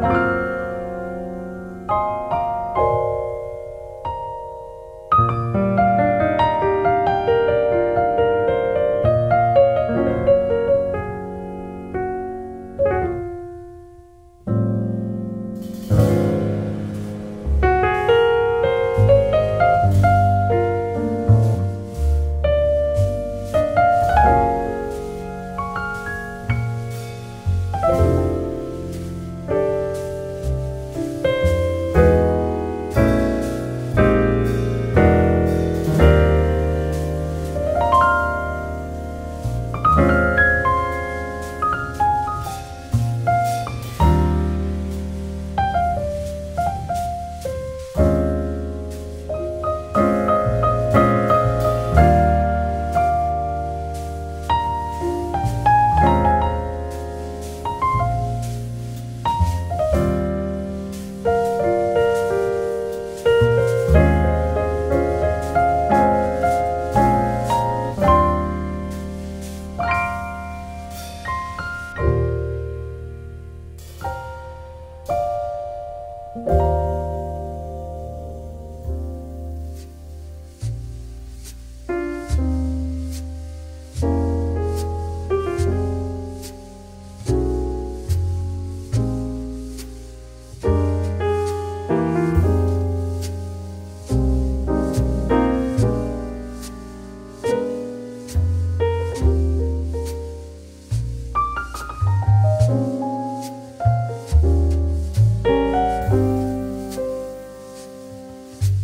Bye.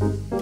Bye.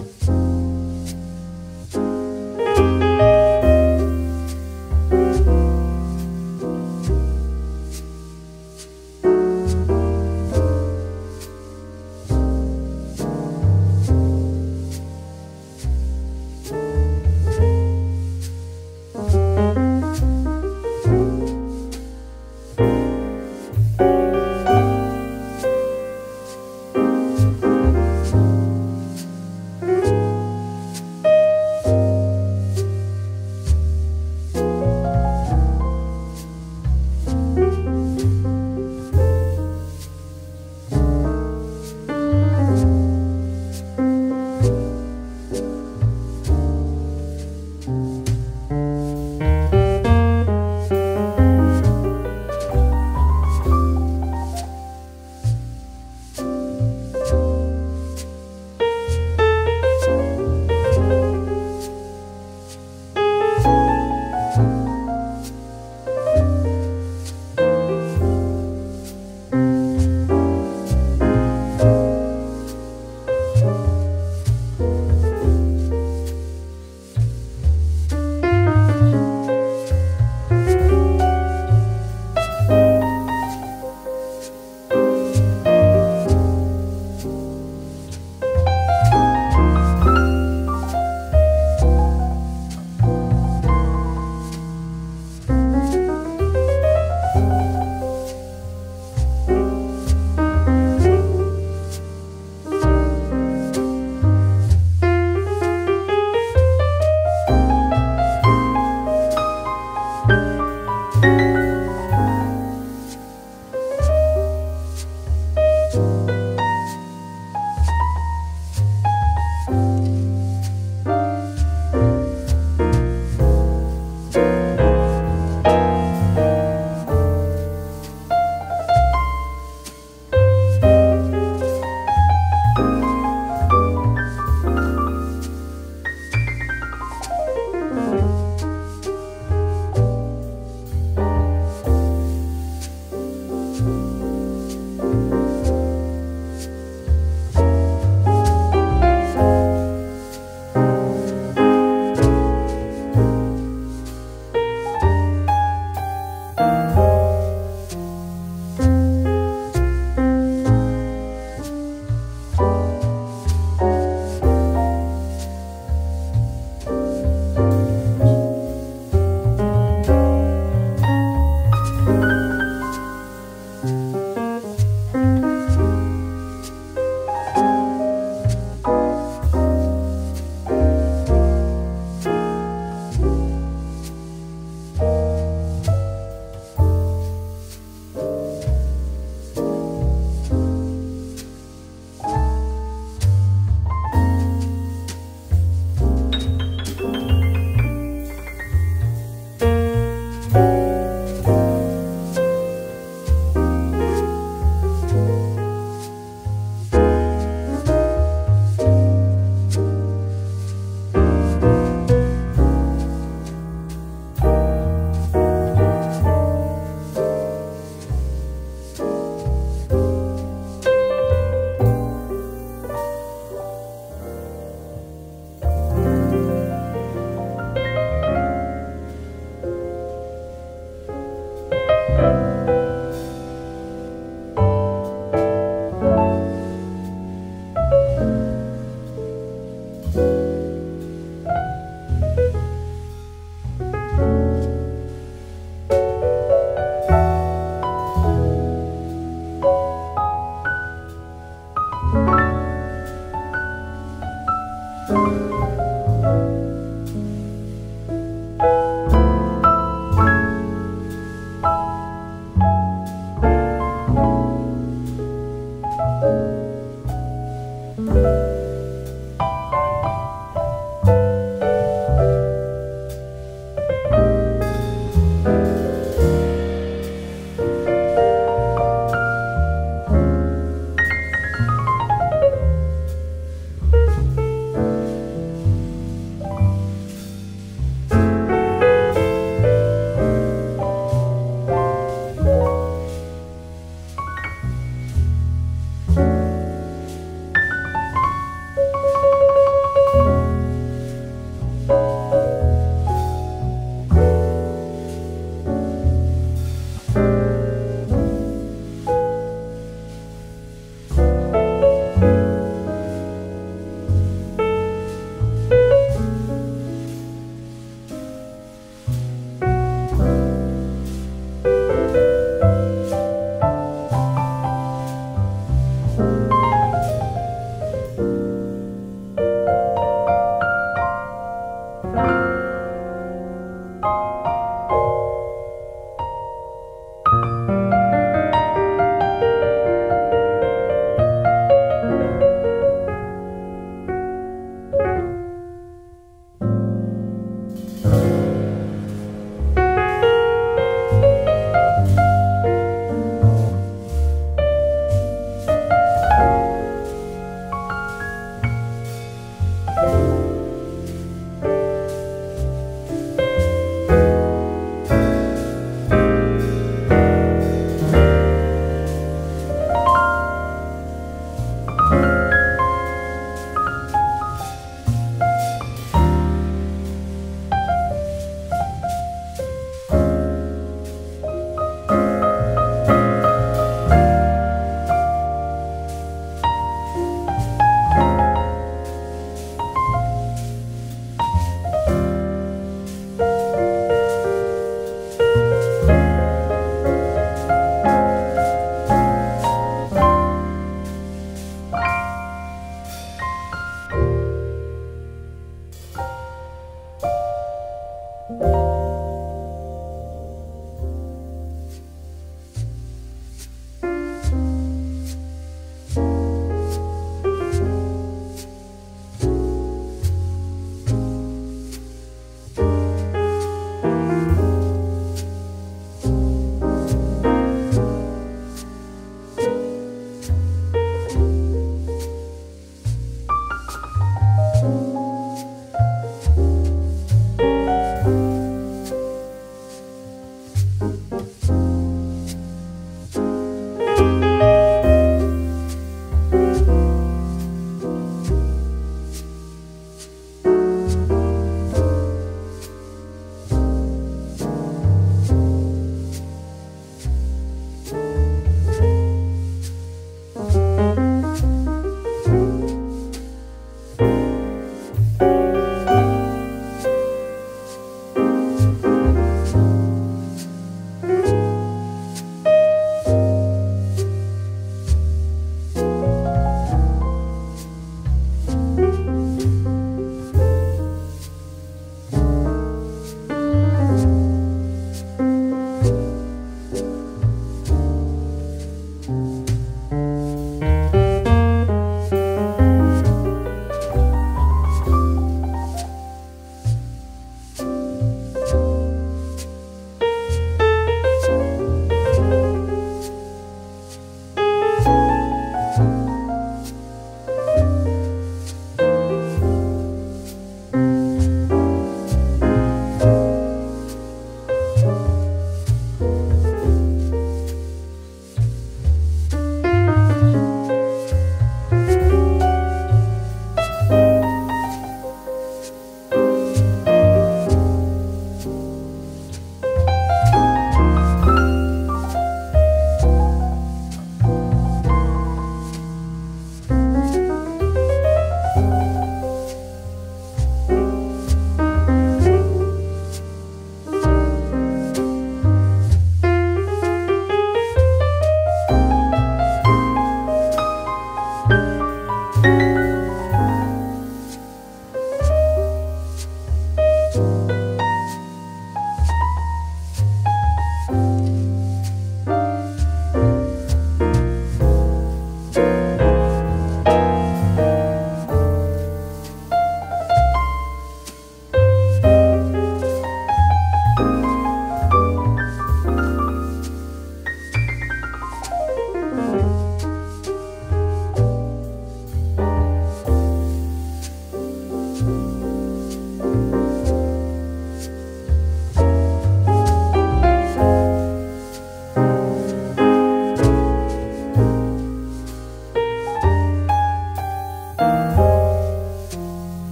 Bye.